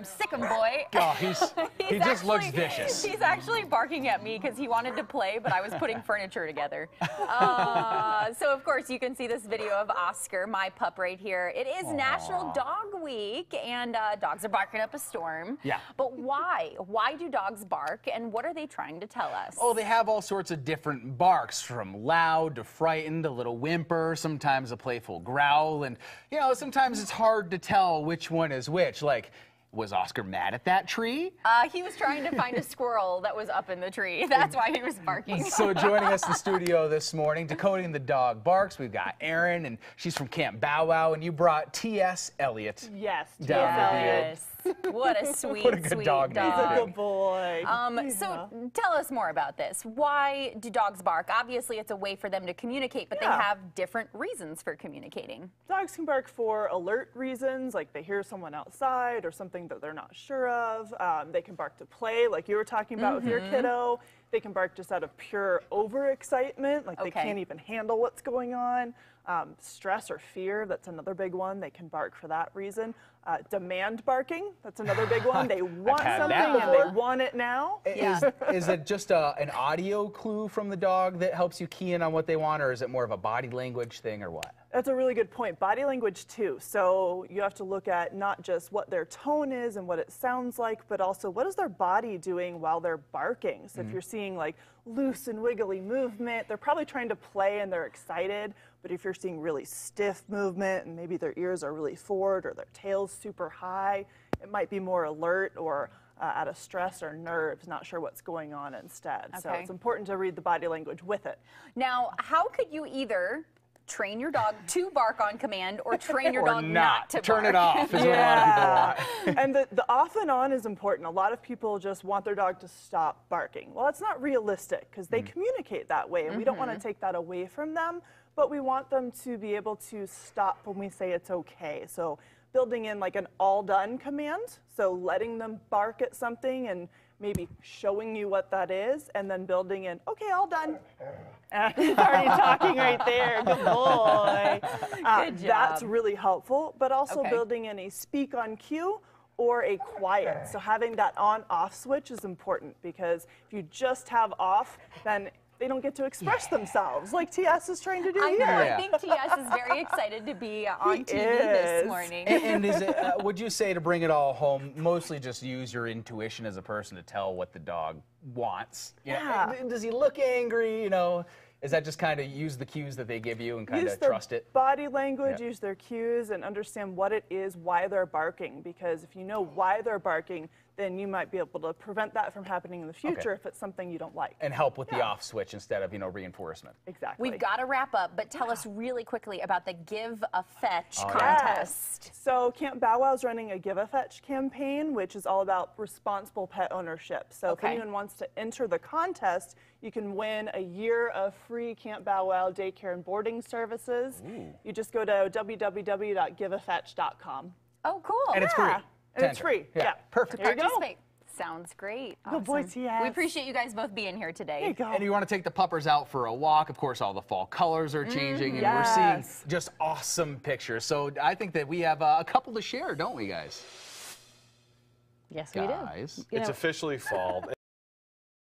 Sick'em Boy. Oh, he's, he He's just looks actually- vicious. He's actually barking at me because he wanted to play, but I was putting furniture together. Uh, so, of course, you can see this video of Oscar, my pup, right here. It is National Dog Week, and uh, dogs are barking up a storm. Yeah. But why? Why do dogs bark, and what are they trying to tell us? Oh, they have all sorts of different barks, from loud to frightened, a little whimper, sometimes a playful growl, and you know, sometimes it's hard to tell which one is which. Like, was Oscar mad at that tree? Uh, he was trying to find a squirrel that was up in the tree. That's why he was barking. So joining us in the studio this morning, decoding the dog barks, we've got Erin, and she's from Camp Bow Wow, and you brought T.S. Elliott. Yes. T.S. the Elliott. Yes. What a sweet, What a good sweet dog name. He's a good boy. Um, Yeah. So tell us more about this. Why do dogs bark? Obviously, it's a way for them to communicate, but Yeah. they have different reasons for communicating. Dogs can bark for alert reasons, like they hear someone outside or something that they're not sure of. Um, they can bark to play, like you were talking about with your Mm-hmm. kiddo. They can bark just out of pure overexcitement, like they can't even handle what's going on. Um, stress or fear, that's another big one. They can bark for that reason. Uh, demand barking, that's another big one. They want something and they want it now. Yeah. Is, is it just a, an audio clue from the dog that helps you key in on what they want, or is it more of a body language thing, or what? That's a really good point. Body language, too. So you have to look at not just what their tone is and what it sounds like, but also what is their body doing while they're barking. So if you're seeing like loose and wiggly movement, they're probably trying to play and they're excited. But if you're seeing really stiff movement and maybe their ears are really forward or their tail's super high, it might be more alert or uh, out of stress or nerves, not sure what's going on instead. So it's important to read the body language with it. Now, how could you either train your dog to bark on command or train your or dog not, to bark on. Turn bark? it off is what a lot of people want. and the, the off and on is important. A lot of people just want their dog to stop barking. Well, that's not realistic because they hmm. communicate that way, and we don't mm-hmm. want to take that away from them, but we want them to be able to stop when we say it's okay. So building in like an all done command, so letting them bark at something and maybe showing you what that is, and then building in, okay, all done. He's already talking right there. Good boy. Uh, Good That's really helpful, but also Okay. building in a speak on cue or a quiet. So having that on off switch is important because if you just have off, then they don't get to express themselves like TS is trying to do I know. Yeah. I think TS is very excited to be on He TV this morning. And, and is it, uh, would you say to bring it all home, mostly just use your intuition as a person to tell what the dog wants? You know, Yeah. Does he look angry? You know, is that just kind of use the cues that they give you and kind of trust it? body language, Yeah. use their cues, and understand what it is, why they're barking. Because if you know why they're barking, then you might be able to prevent that from happening in the future if it's something you don't like. And help with the off switch instead of you know reinforcement. exactly. We've got to wrap up, but tell us really quickly about the Give a Fetch Oh, contest. Yes. So Camp Bow Wow is running a Give a Fetch campaign, which is all about responsible pet ownership. So Okay. if anyone wants to enter the contest, you can win a year of free Camp Bow Wow daycare and boarding services. You just go to www.giveafetch.com. Oh, cool. And it's free. Yeah. And it's free. Yeah. Yeah. Perfect. There you go. Participate. Sounds great. Good boy, Awesome. TS. We appreciate you guys both being here today. There you go. And you want to take the puppers out for a walk. Of course, all the fall colors are changing, and we're seeing just awesome pictures. So I think that we have uh, a couple to share, don't we, guys? Yes, we do. Guys. It's know- officially fall.